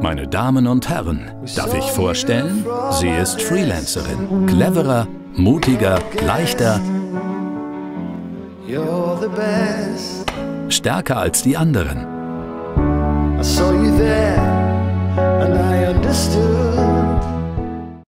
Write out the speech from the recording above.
Meine Damen und Herren, darf ich vorstellen? Sie ist Freelancerin. Cleverer, mutiger, leichter, stärker als die anderen.